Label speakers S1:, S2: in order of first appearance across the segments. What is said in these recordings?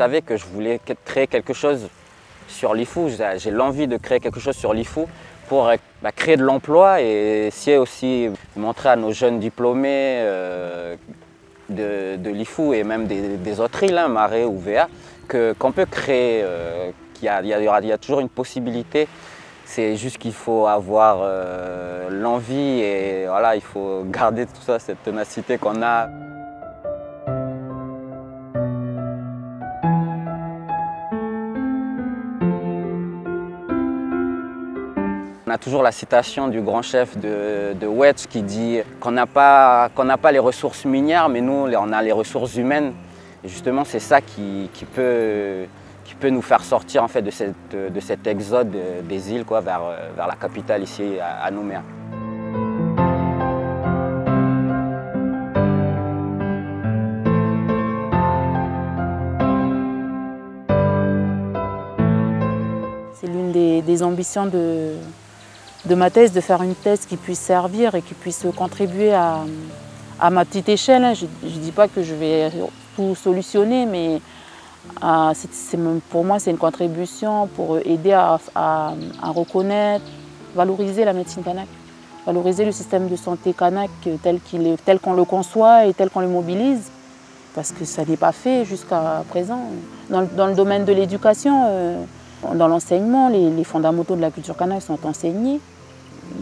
S1: savais que je voulais créer quelque chose sur l'IFU. J'ai l'envie de créer quelque chose sur l'IFU pour euh, bah, créer de l'emploi et essayer aussi de montrer à nos jeunes diplômés euh, de, l'IFU et même des, autres îles, hein, Marais ou VA, qu'on peut créer, euh, qu'il y, a toujours une possibilité. C'est juste qu'il faut avoir l'envie et voilà, il faut garder tout ça, cette ténacité qu'on a. On a toujours la citation du grand chef de, de qui dit qu'on n'a pas, les ressources minières, mais nous, on a les ressources humaines. Justement, c'est ça qui, peut, nous faire sortir en fait, de, cet exode des îles vers, la capitale ici à, Nouméa.
S2: C'est l'une des, ambitions de, de ma thèse, de faire une thèse qui puisse servir et qui puisse contribuer à, ma petite échelle. Hein. Je ne dis pas que je vais tout solutionner, mais euh, pour moi, c'est une contribution pour aider à, reconnaître, valoriser la médecine kanak, valoriser le système de santé kanak tel qu'on le conçoit et tel qu'on le mobilise, parce que ça n'est pas fait jusqu'à présent. Dans, le domaine de l'éducation, euh, dans l'enseignement, les, fondamentaux de la culture kanak sont enseignés.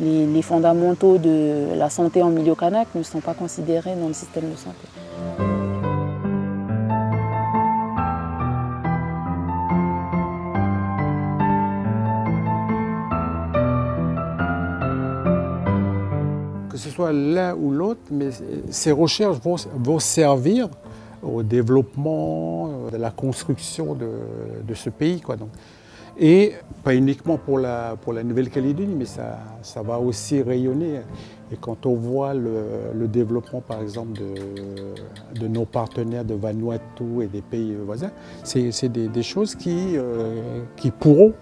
S2: Les, fondamentaux de la santé en milieu kanak ne sont pas considérés dans le système de santé.
S3: Que ce soit l'un ou l'autre, mais ces recherches vont, servir au développement, de la construction de, ce pays. Quoi. Et pas uniquement pour la, pour la Nouvelle-Calédonie, mais ça, ça, va aussi rayonner. Et quand on voit le, développement, par exemple, de, de, nos partenaires de Vanuatu et des pays voisins, c'est des, des, choses qui, euh, qui pourront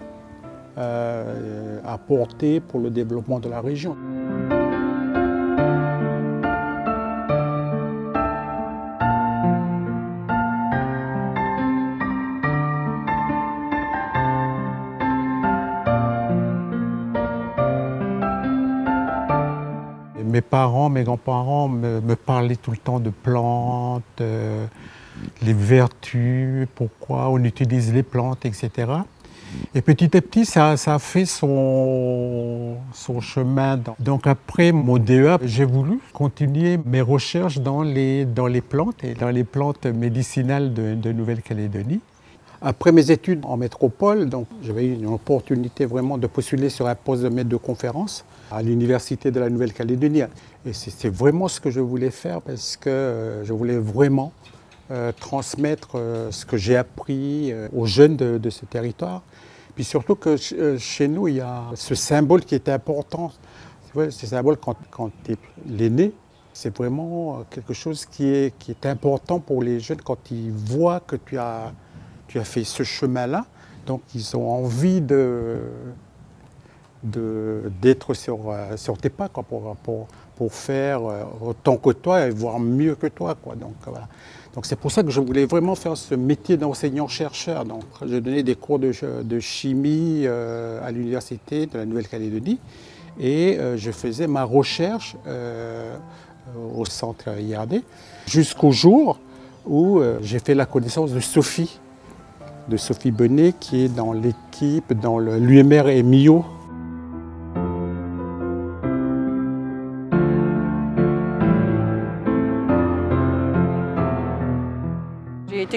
S3: euh, apporter pour le développement de la région. Mes grands-parents me, parlaient tout le temps de plantes, euh, les vertus, pourquoi on utilise les plantes, etc. Et petit à petit, ça, a fait son, chemin. Donc après mon DEA, j'ai voulu continuer mes recherches dans les, plantes et dans les plantes médicinales de, Nouvelle-Calédonie. Après mes études en métropole, j'avais eu une opportunité vraiment de postuler sur un poste de maître de conférence à l'Université de la Nouvelle-Calédonie. Et c'est vraiment ce que je voulais faire parce que euh, je voulais vraiment euh, transmettre euh, ce que j'ai appris aux jeunes de, ce territoire. Puis surtout que chez nous, il y a ce symbole qui est important. Ce symbole quand, quand tu es l'aîné, c'est vraiment quelque chose qui est, qui est important pour les jeunes quand ils voient que tu as, tu as fait ce chemin-là. Donc ils ont envie de, d'être sur, sur tes pas quoi, pour, pour, pour, faire euh, autant que toi et voir mieux que toi. Quoi. Donc voilà. Donc c'est pour ça que je voulais vraiment faire ce métier d'enseignant-chercheur. Donc j'ai donné des cours de, de chimie euh, à l'université de la Nouvelle-Calédonie et je faisais ma recherche au centre IRD jusqu'au jour où j'ai fait la connaissance de Sophie, de Sophie Benet qui est dans l'équipe, dans l'UMR et MIO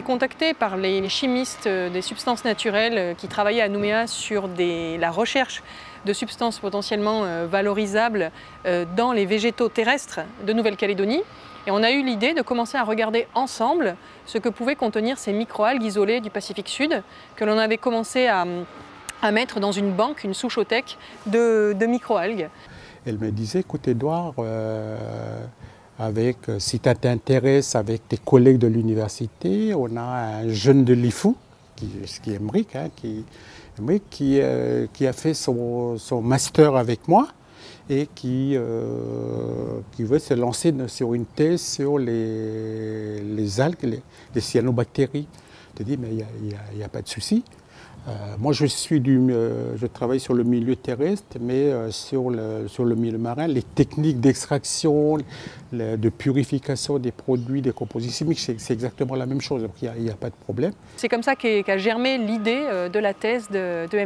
S4: été contacté par les chimistes des substances naturelles euh, qui travaillaient à Nouméa sur la recherche de substances potentiellement euh, valorisables euh, dans les végétaux terrestres de Nouvelle-Calédonie. Et on a eu l'idée de commencer à regarder ensemble ce que pouvaient contenir ces microalgues isolées du Pacifique Sud que l'on avait commencé à, mettre dans une banque, une souchothèque de, de microalgues.
S3: Elle me disait, écoute Edouard, avec, euh, si tu t'intéresses avec tes collègues de l'université, on a un jeune de l'IFU, qui, est hein, qui, qui, euh, qui, a fait son, son, master avec moi et qui, euh, qui veut se lancer sur une thèse sur les, les algues, les, cyanobactéries. te dit, mais il n'y a, pas de souci. Euh, moi, je, suis du, euh, travaille sur le milieu terrestre, mais euh, sur, le, sur le milieu marin, les techniques d'extraction, de purification des produits, des compositions chimiques, c'est exactement la même chose. Donc, il n'y a, pas de problème.
S4: C'est comme ça qu'a germé l'idée de la thèse de, de.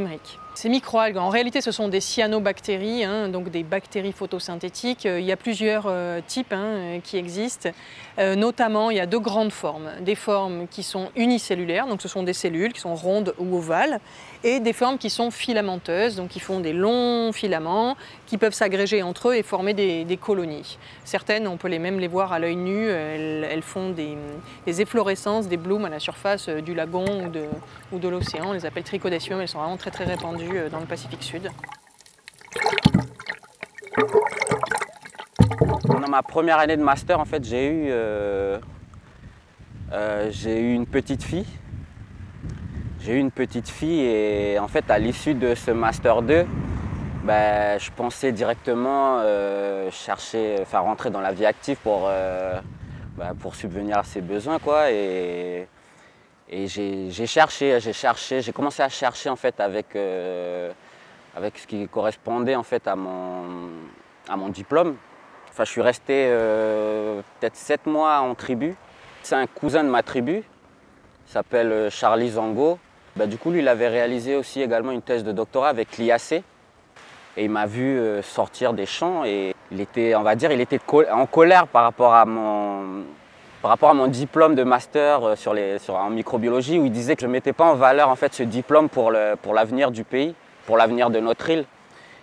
S4: Ces microalgues, en réalité, ce sont des cyanobactéries, hein, donc des bactéries photosynthétiques. Il y a plusieurs euh, types hein, qui existent. Euh, notamment, il y a deux grandes formes. Des formes qui sont unicellulaires, donc ce sont des cellules qui sont rondes ou ovales, et des formes qui sont filamenteuses, donc qui font des longs filaments qui peuvent s'agréger entre eux et former des, colonies. Certaines, on peut les même les voir à l'œil nu, elles, font des, efflorescences, des blooms à la surface euh, du lagon ou de, l'océan. On les appelle trichodecium, elles sont vraiment très très répandues euh, dans le Pacifique Sud.
S1: Dans ma première année de master, en fait, j'ai eu, euh, j'ai eu une petite fille j'ai eu une petite fille et en fait à l'issue de ce Master 2, ben, je pensais directement euh, chercher, enfin rentrer dans la vie active pour, euh, ben, pour subvenir à ses besoins quoi. Et, et j'ai cherché, j'ai cherché, j'ai commencé à chercher en fait avec, euh, avec ce qui correspondait en fait à mon, à mon diplôme. Enfin, je suis resté peut-être sept mois en tribu. C'est un cousin de ma tribu, il s'appelle Charlie Zango. Bah, du coup, lui, il avait réalisé aussi également une thèse de doctorat avec l'IAC. Et il m'a vu euh, sortir des champs et il était, on va dire, il était en colère par rapport à mon, par rapport à mon diplôme de master euh, sur les, sur, en microbiologie où il disait que je ne mettais pas en valeur en fait, ce diplôme pour l'avenir du pays, pour l'avenir de notre île.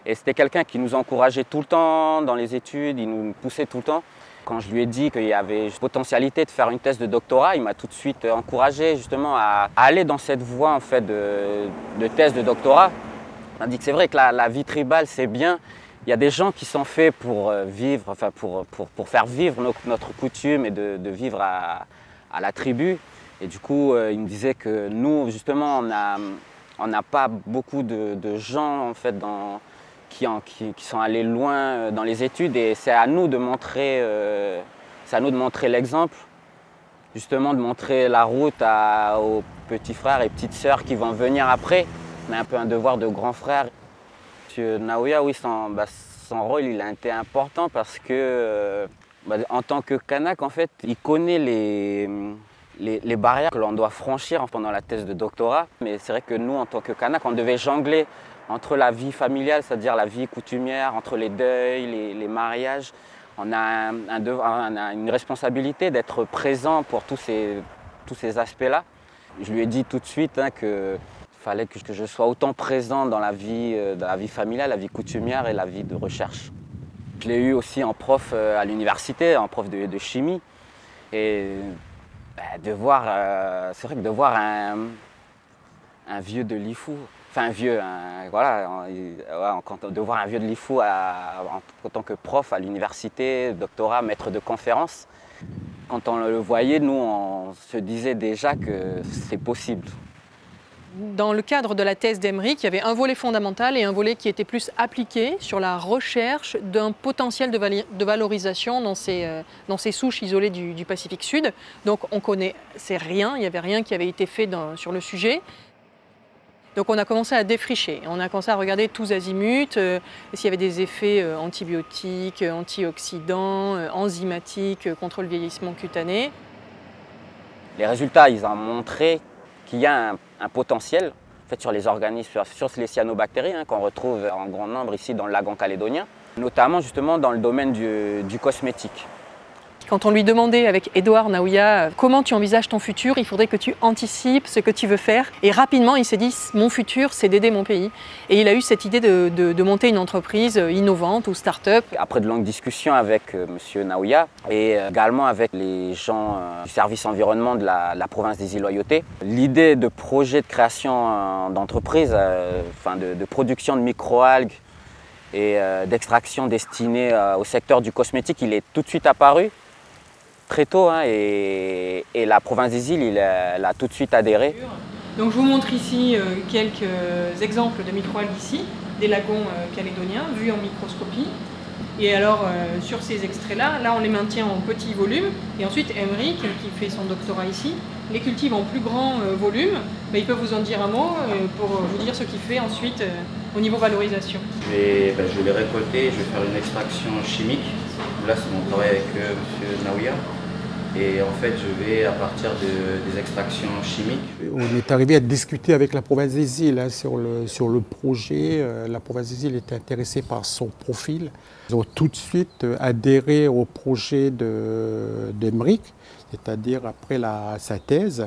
S1: Et c'était quelqu'un qui nous encourageait tout le temps dans les études, il nous poussait tout le temps. Quand je lui ai dit qu'il y avait potentialité de faire une thèse de doctorat, il m'a tout de suite encouragé justement à, aller dans cette voie en fait de, thèse de doctorat. Il m'a dit que c'est vrai que la, vie tribale c'est bien. Il y a des gens qui sont faits pour euh, vivre, enfin pour, pour, faire vivre notre, coutume et de, vivre à, la tribu. Et du coup, euh, il me disait que nous, justement, on n'a pas beaucoup de, de gens en fait dans, qui, sont allés loin euh, dans les études et c'est à nous de montrer, euh, montrer l'exemple, justement de montrer la route aux petits frères et petites sœurs qui vont venir après. A un peu un devoir de grand frère. Monsieur Naoya, oui, son, bah, son rôle il a été important parce que euh, bah, en tant que Kanak, en fait, il connaît les, les barrières que l'on doit franchir pendant la thèse de doctorat. Mais c'est vrai que nous, en tant que Kanak, on devait jongler entre la vie familiale, c'est-à-dire la vie coutumière, entre les deuils, les, mariages, on a, une responsabilité d'être présent pour tous ces, tous ces aspects-là. Je lui ai dit tout de suite hein, qu'il fallait que, je sois autant présent dans la, vie, euh, dans la vie familiale, la vie coutumière et la vie de recherche. Je l'ai eu aussi en prof euh, à l'université, en prof de, chimie. Et bah, de voir, euh, c'est vrai que de voir un, un vieux de l'IFU enfin un vieux, voilà, de voir un vieux de l'IFU en, tant que prof à l'université, doctorat, maître de conférence, quand on le voyait, nous, on se disait déjà que c'est possible.
S4: Dans le cadre de la thèse d'Emeric, il y avait un volet fondamental et un volet qui était plus appliqué sur la recherche d'un potentiel de, valorisation dans ces, euh, dans ces souches isolées du, Pacifique Sud. Donc on connaît, c'est rien, il n'y avait rien qui avait été fait sur le sujet. Donc on a commencé à défricher, on a commencé à regarder tous azimuts, euh, s'il y avait des effets euh, antibiotiques, antioxydants, euh, enzymatiques contre le vieillissement cutané.
S1: Les résultats, ils ont montré qu'il y a un, potentiel fait, sur les organismes, sur, les cyanobactéries hein, qu'on retrouve en grand nombre ici dans le lagon calédonien, notamment justement dans le domaine du cosmétique.
S4: Quand on lui demandait avec Edouard Naouya comment tu envisages ton futur, il faudrait que tu anticipes ce que tu veux faire. Et rapidement, il s'est dit mon futur, c'est d'aider mon pays. Et il a eu cette idée de, monter une entreprise innovante ou start-up.
S1: Après de longues discussions avec euh, M. Naouya et euh, également avec les gens euh, du service environnement de la, province des îles Loyauté, l'idée de projet de création d'entreprise, de, de, production de microalgues et d'extraction destinée au secteur du cosmétique, il est tout de suite apparu très tôt hein, et, la province des îles, il a, tout de suite adhéré.
S4: Donc je vous montre ici euh, quelques exemples de microalgues ici, des lagons euh, calédoniens vus en microscopie. Et alors, euh, sur ces extraits-là, là, on les maintient en petit volume. Et ensuite, Emmerich, qui fait son doctorat ici, les cultive en plus grand volume. Mais il peut vous en dire un mot pour vous dire ce qu'il fait ensuite au niveau valorisation.
S1: Je vais, ben, je vais les récolter, je vais faire une extraction chimique. Là, c'est mon travail avec M. Naouya. Et en fait, je vais à partir des extractions chimiques.
S3: On est arrivé à discuter avec la province des îles hein, sur, le, sur le projet. Euh, la province des îles était intéressée par son profil. Ils ont tout de suite euh, adhéré au projet d'Emeric, c'est-à-dire après la, sa thèse,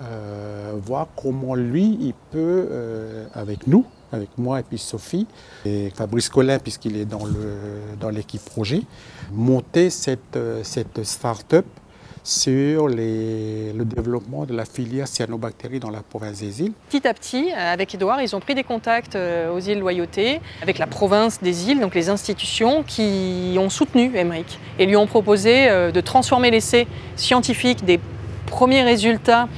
S3: euh, voir comment lui, il peut, avec nous, avec moi et puis Sophie, et Fabrice Collin, puisqu'il est dans l'équipe dans projet, monter cette, cette start-up sur le développement de la filière cyanobactérie dans la province des îles.
S4: Petit à petit, euh, avec Edouard, ils ont pris des contacts euh, aux îles Loyauté, avec la province des îles, donc les institutions qui ont soutenu Emmerich et lui ont proposé euh, de transformer l'essai scientifique des premiers résultats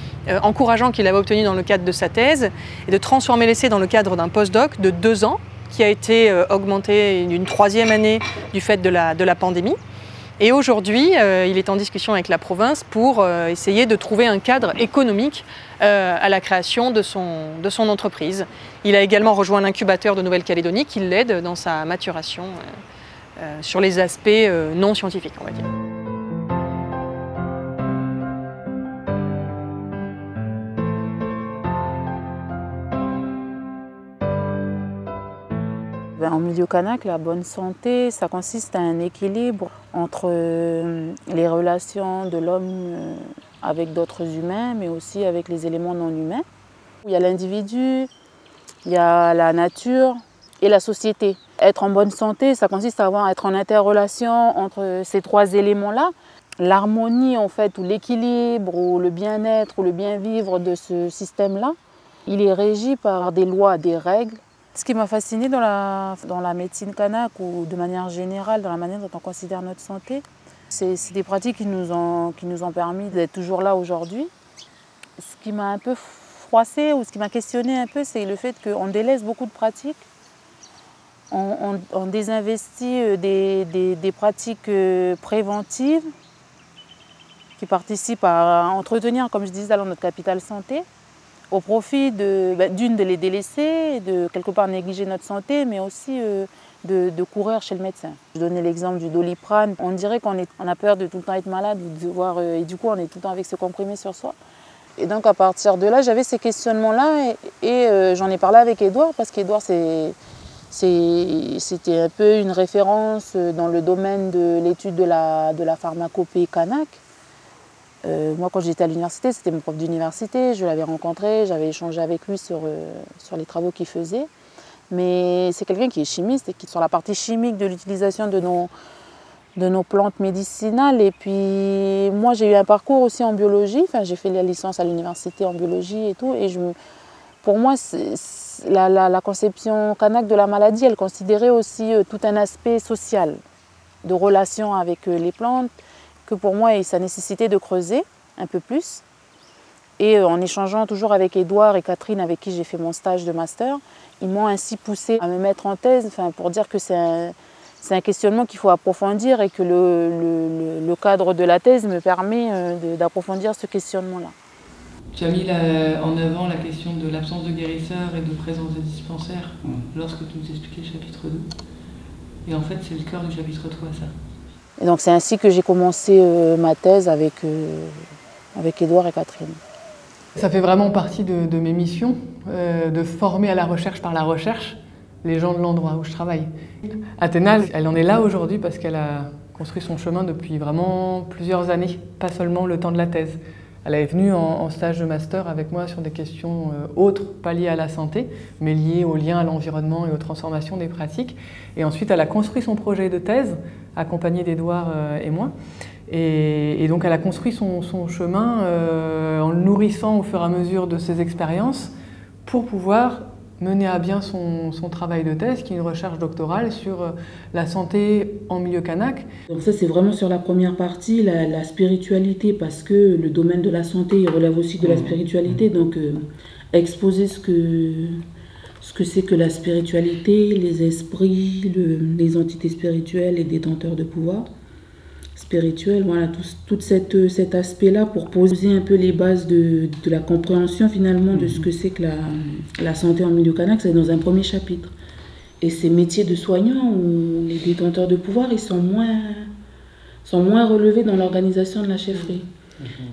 S4: encourageants qu'il avait obtenus dans le cadre de sa thèse et de transformer l'essai dans le cadre d'un postdoc de deux ans qui a été augmenté d'une troisième année du fait de la pandémie. Et aujourd'hui, euh, il est en discussion avec la province pour euh, essayer de trouver un cadre économique euh, à la création de son, de son entreprise. Il a également rejoint l'incubateur de Nouvelle-Calédonie qui l'aide dans sa maturation sur les aspects non scientifiques, on va dire.
S2: En milieu kanak, la bonne santé, ça consiste à un équilibre entre euh, les relations de l'homme euh, avec d'autres humains, mais aussi avec les éléments non humains. Il y a l'individu, il y a la nature et la société. Être en bonne santé, ça consiste à avoir, être en interrelation entre ces trois éléments-là. L'harmonie, en fait, ou l'équilibre, ou le bien-être, ou le bien-vivre de ce système-là, il est régi par des lois, des règles ce qui m'a fasciné dans la, médecine kanak ou de manière générale, dans la manière dont on considère notre santé, c'est des pratiques qui nous ont, qui nous ont permis d'être toujours là aujourd'hui. Ce qui m'a un peu froissé ou ce qui m'a questionné un peu, c'est le fait qu'on délaisse beaucoup de pratiques. On, désinvestit euh, des, des, des, pratiques euh, préventives qui participent à entretenir, comme je disais, notre capital santé au profit bah, d'une de, les délaisser, de quelque part négliger notre santé, mais aussi euh, de, courir chez le médecin. Je donnais l'exemple du doliprane. On dirait qu'on a peur de tout le temps être malade, de euh, et du coup on est tout le temps avec ce comprimé sur soi. Et donc à partir de là, j'avais ces questionnements-là et, euh, j'en ai parlé avec Edouard parce qu'Edouard c'était un peu une référence dans le domaine de l'étude de la, de la pharmacopée Kanak. Euh, moi, quand j'étais à l'université, c'était mon prof d'université, je l'avais rencontré, j'avais échangé avec lui sur, euh, sur les travaux qu'il faisait. Mais c'est quelqu'un qui est chimiste et qui sur la partie chimique de l'utilisation de nos, de nos plantes médicinales. Et puis, moi, j'ai eu un parcours aussi en biologie. Enfin, j'ai fait la licence à l'université en biologie et tout. Et je, pour moi, la, la, conception Kanak de la maladie, elle considérait aussi euh, tout un aspect social, de relation avec les plantes, que pour moi, ça nécessitait de creuser un peu plus. Et euh, en échangeant toujours avec Édouard et Catherine, avec qui j'ai fait mon stage de master, ils m'ont ainsi poussé à me mettre en thèse, enfin, pour dire que c'est un, un, questionnement qu'il faut approfondir et que le, le, cadre de la thèse me permet euh, d'approfondir ce questionnement-là.
S5: Tu as mis en avant la question de l'absence de guérisseurs et de présence de dispensaires mmh. lorsque tu nous expliquais le chapitre 2. Et en fait, c'est le cœur du chapitre 3, ça.
S2: Et donc c'est ainsi que j'ai commencé euh, ma thèse avec, euh, avec Edouard et Catherine.
S5: Ça fait vraiment partie de, mes missions, euh, de former à la recherche par la recherche les gens de l'endroit où je travaille. Athéna, elle en est là aujourd'hui parce qu'elle a construit son chemin depuis vraiment plusieurs années, pas seulement le temps de la thèse. Elle est venue en, stage de master avec moi sur des questions euh, autres, pas liées à la santé, mais liées au lien à l'environnement et aux transformations des pratiques. Et ensuite, elle a construit son projet de thèse, accompagnée d'Edouard euh, et moi. Et, donc, elle a construit son, chemin euh, en le nourrissant au fur et à mesure de ses expériences pour pouvoir mener à bien son, travail de thèse, qui est une recherche doctorale sur euh, la santé en milieu kanak.
S2: Donc ça, c'est vraiment sur la première partie, la, spiritualité, parce que le domaine de la santé, il relève aussi de la mmh. spiritualité. Donc euh, exposer ce que, ce que c'est que la spiritualité, les esprits, les entités spirituelles et détenteurs de pouvoir spirituel, voilà, tout, tout cette, cet aspect-là pour poser un peu les bases de, de la compréhension finalement de ce que c'est que la, la, santé en milieu canaque, c'est dans un premier chapitre. Et ces métiers de soignants ou les détenteurs de pouvoir, ils sont moins, sont moins relevés dans l'organisation de la chefferie.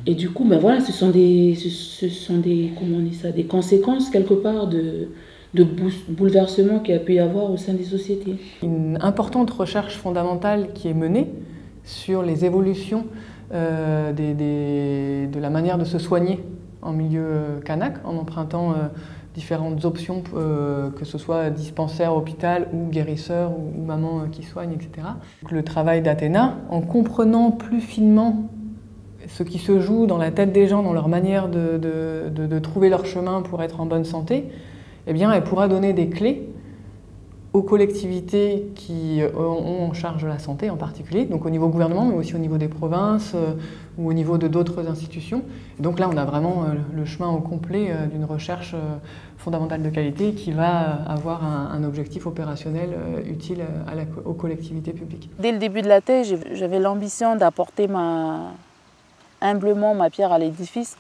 S2: Et du coup, ben voilà, ce sont des, ce, sont des, comment on dit ça, des conséquences quelque part de, de bouleversement qu'il a pu y avoir au sein des sociétés.
S5: Une importante recherche fondamentale qui est menée sur les évolutions euh, de la manière de se soigner en milieu kanak, en empruntant euh, différentes options, euh, que ce soit dispensaire, hôpital ou guérisseur ou, maman qui soigne, etc. le travail d'Athéna, en comprenant plus finement ce qui se joue dans la tête des gens, dans leur manière de trouver leur chemin pour être en bonne santé, eh bien, elle pourra donner des clés aux collectivités qui euh, ont en charge la santé en particulier, donc au niveau gouvernement, mais aussi au niveau des provinces euh, ou au niveau de d'autres institutions. donc là, on a vraiment euh, le chemin au complet d'une recherche fondamentale de qualité qui va avoir un, objectif opérationnel utile aux collectivités publiques.
S2: Dès le début de la thèse, j'avais l'ambition d'apporter humblement ma pierre à l'édifice.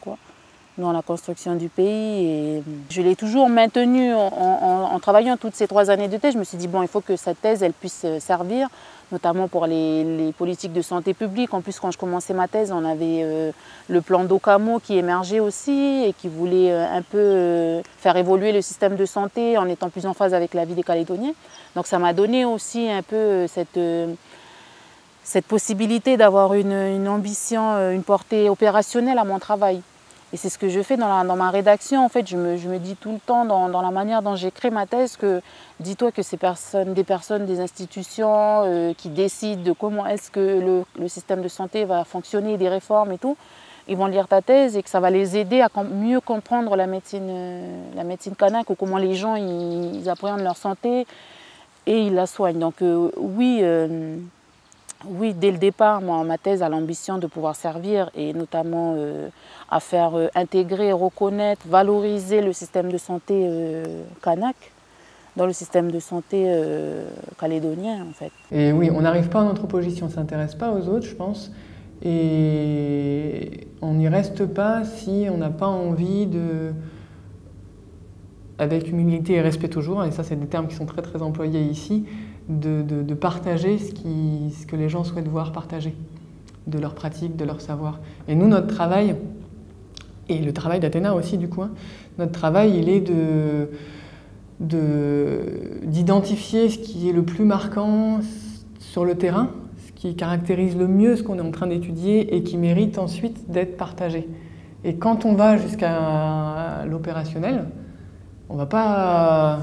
S2: Dans la construction du pays. Et je l'ai toujours maintenu en, travaillant toutes ces trois années de thèse. Je me suis dit, bon, il faut que cette thèse, elle puisse euh, servir, notamment pour les, politiques de santé publique. En plus, quand je commençais ma thèse, on avait euh, le plan d'Ocamo qui émergeait aussi et qui voulait euh, un peu faire évoluer le système de santé en étant plus en phase avec la vie des Calédoniens. Donc ça m'a donné aussi un peu cette possibilité d'avoir une, ambition, une portée opérationnelle à mon travail. Et c'est ce que je fais dans, dans, ma rédaction. En fait, je me, je me dis tout le temps dans, dans la manière dont j'écris ma thèse que dis-toi que ces personnes, des personnes, des institutions euh, qui décident de comment est-ce que le, le, système de santé va fonctionner, des réformes et tout, ils vont lire ta thèse et que ça va les aider à mieux comprendre la médecine, euh, la médecine ou comment les gens ils, ils, appréhendent leur santé et ils la soignent. Donc euh, oui. Oui, dès le départ, moi, ma thèse a l'ambition de pouvoir servir et notamment euh, à faire euh, intégrer, reconnaître, valoriser le système de santé euh, kanak dans le système de santé euh, calédonien en fait.
S5: Et oui, on n'arrive pas en anthropologie si on ne s'intéresse pas aux autres, je pense. Et on n'y reste pas si on n'a pas envie de, avec humilité et respect toujours, et ça c'est des termes qui sont très très employés ici, de, partager ce, que les gens souhaitent voir partager, de leur pratique, de leur savoir. Et nous, notre travail, et le travail d'Athéna aussi du coup, hein, notre travail, il est de d'identifier ce qui est le plus marquant sur le terrain, ce qui caractérise le mieux ce qu'on est en train d'étudier et qui mérite ensuite d'être partagé. Et quand on va jusqu'à l'opérationnel, on ne va pas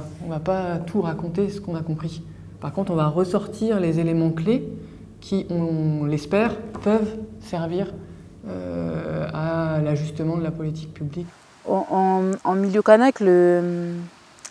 S5: tout raconter ce qu'on a compris. Par contre, on va ressortir les éléments clés qui, on l'espère, peuvent servir euh, à l'ajustement de la politique publique.
S2: En, milieu kanak,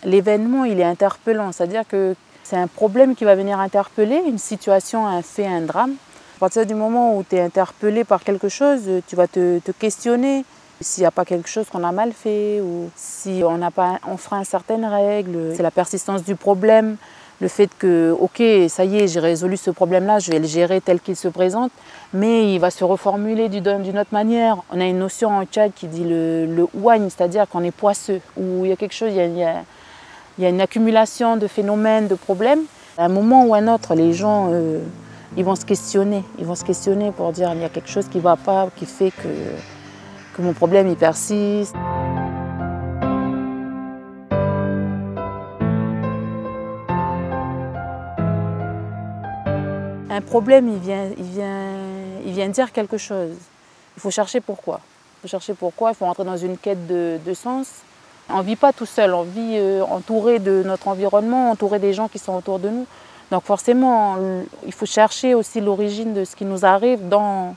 S2: l'événement, il est interpellant. C'est-à-dire que c'est un problème qui va venir interpeller, une situation, un fait, un drame. À partir du moment où tu es interpellé par quelque chose, tu vas te, te questionner s'il n'y a pas quelque chose qu'on a mal fait ou si on n'a pas enfreint certaines règles. C'est la persistance du problème le fait que, ok, ça y est, j'ai résolu ce problème-là, je vais le gérer tel qu'il se présente, mais il va se reformuler d'une autre manière. On a une notion en Tchad qui dit le, le c'est-à-dire qu'on est poisseux, où il y a quelque chose, il y a, une accumulation de phénomènes, de problèmes. À un moment ou à un autre, les gens, euh, ils vont se questionner, ils vont se questionner pour dire il y a quelque chose qui ne va pas, qui fait que, que mon problème il persiste. Un problème, il vient, il, vient, il vient dire quelque chose. Il faut chercher pourquoi. Il faut chercher pourquoi, il faut rentrer dans une quête de, sens. On ne vit pas tout seul, on vit euh, entouré de notre environnement, entouré des gens qui sont autour de nous. Donc forcément, il faut chercher aussi l'origine de ce qui nous arrive dans,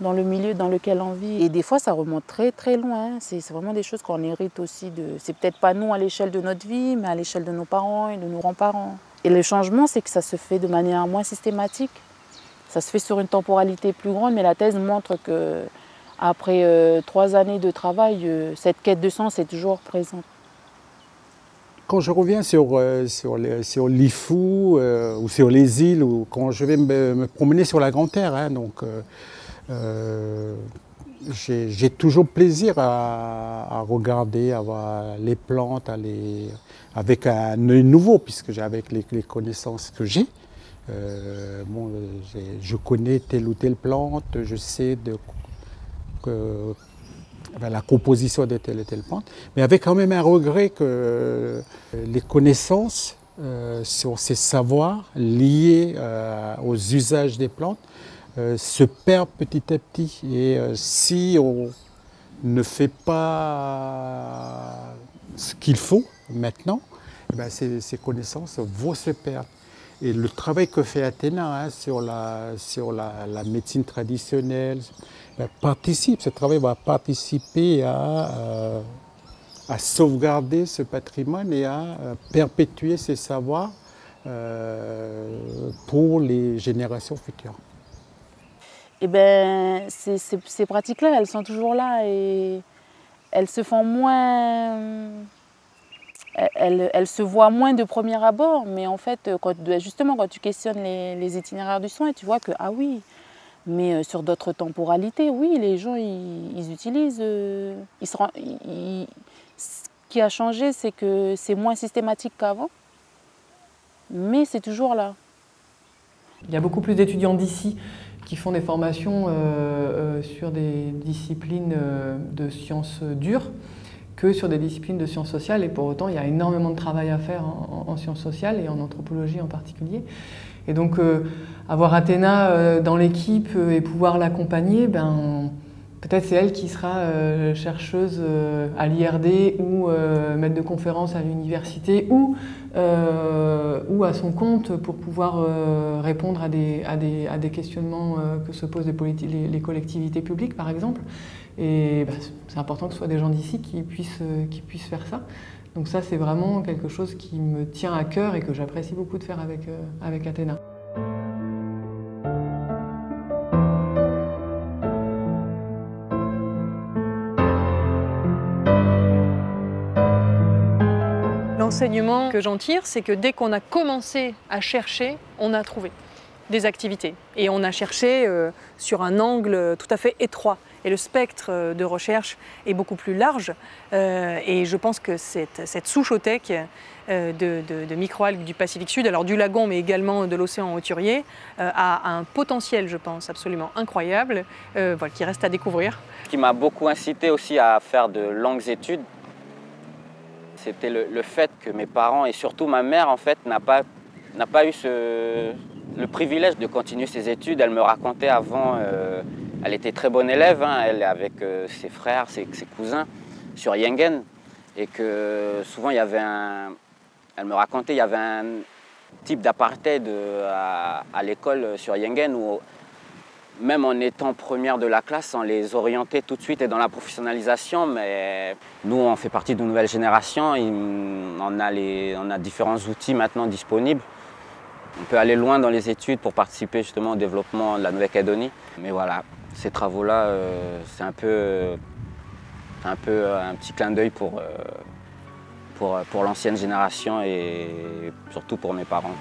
S2: dans le milieu dans lequel on vit. Et des fois, ça remonte très très loin. C'est vraiment des choses qu'on hérite aussi de. C'est peut-être pas nous à l'échelle de notre vie, mais à l'échelle de nos parents et de nos grands-parents. Et le changement, c'est que ça se fait de manière moins systématique. Ça se fait sur une temporalité plus grande, mais la thèse montre que après euh, trois années de travail, euh, cette quête de sens est toujours présente.
S3: quand je reviens sur, euh, sur, sur l'IFU ou sur les îles, ou quand je vais me, promener sur la Grande Terre, hein, donc j'ai toujours plaisir à, regarder, à voir les plantes, avec un œil nouveau, puisque avec les, connaissances que j'ai. bon, je connais telle ou telle plante, je sais de, la composition de telle et telle plante, mais avec quand même un regret que euh, les connaissances euh, sur ces savoirs liés euh, aux usages des plantes se perdent petit à petit. Et si on ne fait pas ce qu'il faut maintenant, eh ben, ces, connaissances vont se perdre. Et le travail que fait Athéna hein, sur, la, médecine traditionnelle ben, participe, ce travail va participer à, euh, sauvegarder ce patrimoine et à euh, perpétuer ces savoirs euh, pour les générations futures.
S2: Eh ben, ces pratiques-là, elles sont toujours là et elles se font moins elle, se voit moins de premier abord, mais en fait, quand, justement, quand tu questionnes les, itinéraires du soin, tu vois que, ah oui, mais euh, sur d'autres temporalités, oui, les gens, ils, utilisent. Euh, ce qui a changé, c'est que c'est moins systématique qu'avant, mais c'est toujours là.
S5: Il y a beaucoup plus d'étudiants d'ici qui font des formations euh, sur des disciplines de sciences dures que sur des disciplines de sciences sociales. Et pour autant, il y a énormément de travail à faire en, sciences sociales et en anthropologie en particulier. Et donc, euh, avoir Athéna euh, dans l'équipe euh, et pouvoir l'accompagner, ben, peut-être c'est elle qui sera chercheuse à l'IRD ou maître de conférence à l'université ou, ou à son compte pour pouvoir répondre à des, à des, à des questionnements que se posent les, collectivités publiques, par exemple. Et bah, c'est important que ce soit des gens d'ici qui puissent, euh, qui puissent faire ça. Donc ça, c'est vraiment quelque chose qui me tient à cœur et que j'apprécie beaucoup de faire avec, euh, avec Athéna.
S4: L'enseignement que j'en tire, c'est que dès qu'on a commencé à chercher, on a trouvé des activités. Et on a cherché euh, sur un angle tout à fait étroit et le spectre euh, de recherche est beaucoup plus large. Euh, et je pense que cette, cette sous-chauthèque euh, de, de, microalgues du Pacifique Sud, alors du lagon mais également de l'océan hauturier, a un potentiel, je pense, absolument incroyable, qui reste à découvrir.
S1: Ce qui m'a beaucoup incité aussi à faire de longues études, c'était le, fait que mes parents et surtout ma mère en fait n'a pas, eu le privilège de continuer ses études. Elle me racontait avant elle était très bonne élève, hein, elle avec euh, ses frères, ses, cousins, sur Yengen. Et que souvent il y avait un. Elle me racontait, il y avait un type d'apartheid euh, à, l'école sur Yengen même en étant première de la classe, on les orientait tout de suite et dans la professionnalisation. Mais nous, on fait partie d'une nouvelle génération. On a, on a différents outils maintenant disponibles. On peut aller loin dans les études pour participer justement au développement de la Nouvelle-Calédonie. Mais voilà, ces travaux-là, euh, c'est un peu, un peu euh, un petit clin d'œil pour, euh, pour, pour l'ancienne génération et surtout pour mes parents.